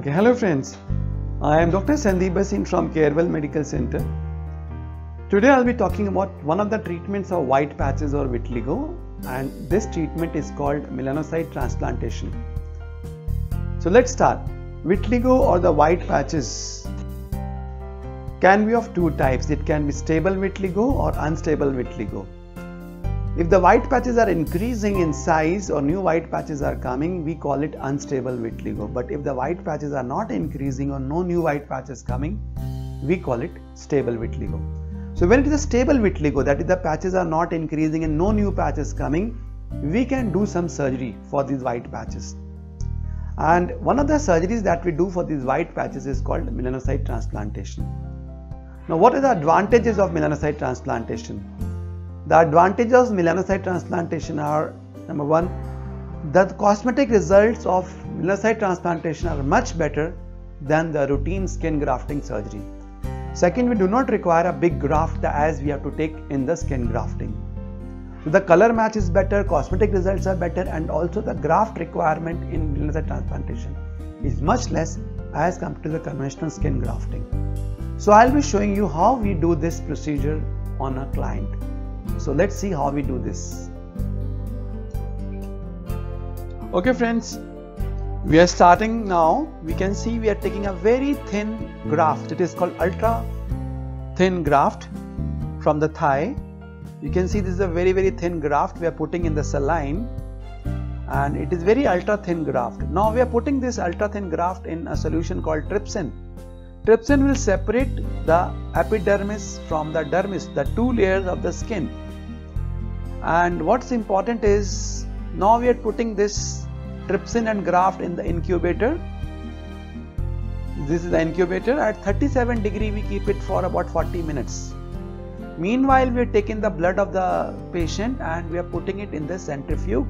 Okay, hello friends. I am Dr. Sandeep Bhasin from Carewell Medical Center. Today I'll be talking about one of the treatments of white patches or vitiligo and this treatment is called melanocyte transplantation. So let's start. Vitiligo or the white patches can be of two types. It can be stable vitiligo or unstable vitiligo. If the white patches are increasing in size or new white patches are coming, we call it unstable vitiligo. But if the white patches are not increasing or no new white patches coming, we call it stable vitiligo. So when it is a stable vitiligo, that is the patches are not increasing and no new patches coming, we can do some surgery for these white patches. And one of the surgeries that we do for these white patches is called melanocyte transplantation. Now what are the advantages of melanocyte transplantation? The advantages of melanocyte transplantation are number one, the cosmetic results of melanocyte transplantation are much better than the routine skin grafting surgery. Second, we do not require a big graft as we have to take in the skin grafting. So the color match is better, cosmetic results are better, and also the graft requirement in melanocyte transplantation is much less as compared to the conventional skin grafting. So I'll be showing you how we do this procedure on a client. So let's see how we do this. Okay friends, we are starting now. We can see we are taking a very thin graft. It is called ultra thin graft from the thigh. You can see this is a very very thin graft we are putting in the saline and it is very ultra thin graft. Now we are putting this ultra thin graft in a solution called trypsin. Trypsin will separate the epidermis from the dermis, the two layers of the skin. And what's important is now we are putting this trypsin and graft in the incubator. This is the incubator at 37 degree we keep it for about 40 minutes. Meanwhile we are taking the blood of the patient and we are putting it in the centrifuge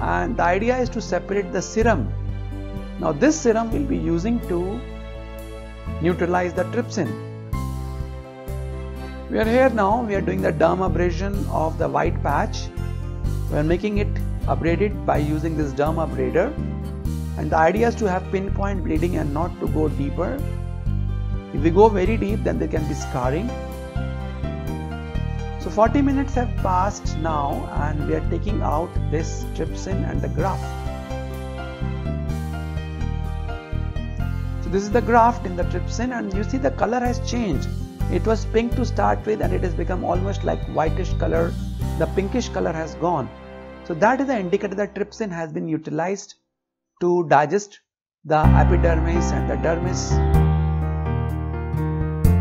and the idea is to separate the serum. Now this serum we'll be using to neutralize the trypsin. We are here now, we are doing the dermabrasion of the white patch. We are making it abraded by using this dermabrader and the idea is to have pinpoint bleeding and not to go deeper. If we go very deep then there can be scarring. So 40 minutes have passed now and we are taking out this trypsin and the graft. This is the graft in the trypsin and you see the color has changed. It was pink to start with and it has become almost like whitish color. The pinkish color has gone. So that is the indicator that trypsin has been utilized to digest the epidermis and the dermis.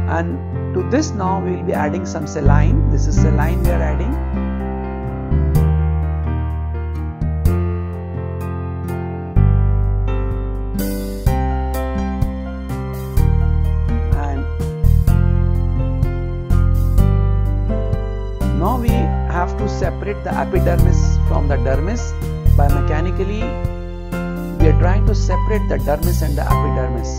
And to this now we will be adding some saline. This is saline we are adding. Separate the epidermis from the dermis by mechanically we are trying to separate the dermis and the epidermis.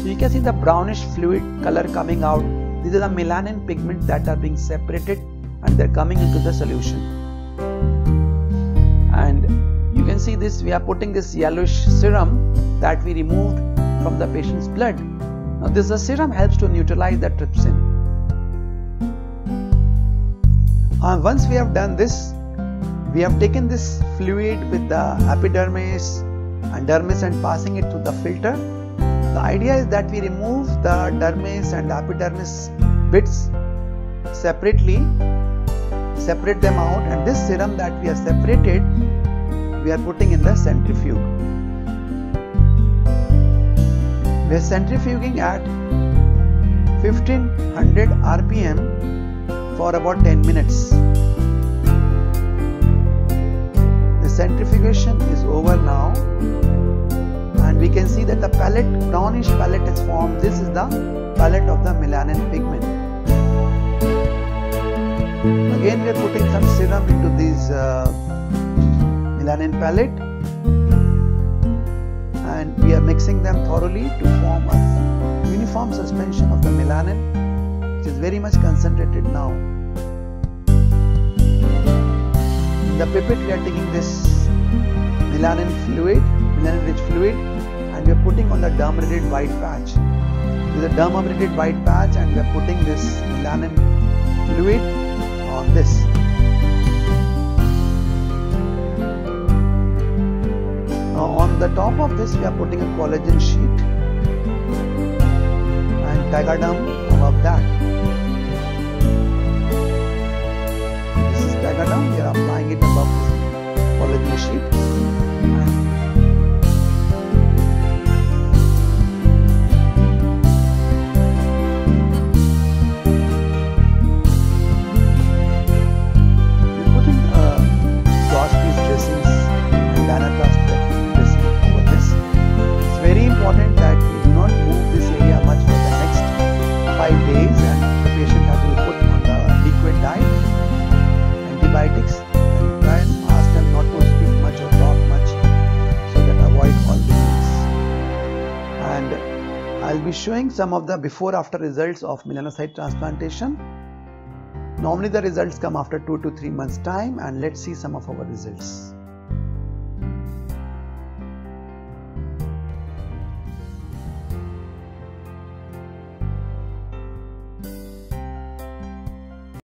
So you can see the brownish fluid color coming out. These are the melanin pigments that are being separated and they're coming into the solution. And you can see this, we are putting this yellowish serum that we removed from the patient's blood. Now this serum helps to neutralize the trypsin. Uh, once we have done this, we have taken this fluid with the epidermis and dermis and passing it through the filter. The idea is that we remove the dermis and epidermis bits separately, separate them out and this serum that we have separated, we are putting in the centrifuge. We are centrifuging at 1500 rpm for about 10 minutes. The centrifugation is over now and we can see that the pellet, brownish pellet is formed. This is the pellet of the melanin pigment. Again we are putting some serum into this uh, melanin pellet and we are mixing them thoroughly to form a uniform suspension of the melanin which is very much concentrated now. The pipette we are taking this melanin fluid, melanin rich fluid and we are putting on the dermabraded white patch. This is a dermabraded white patch and we are putting this melanin fluid on this. Now on the top of this we are putting a collagen sheet and Tegaderm above that. I'll be showing some of the before after results of melanocyte transplantation. Normally the results come after 2 to 3 months time and let's see some of our results.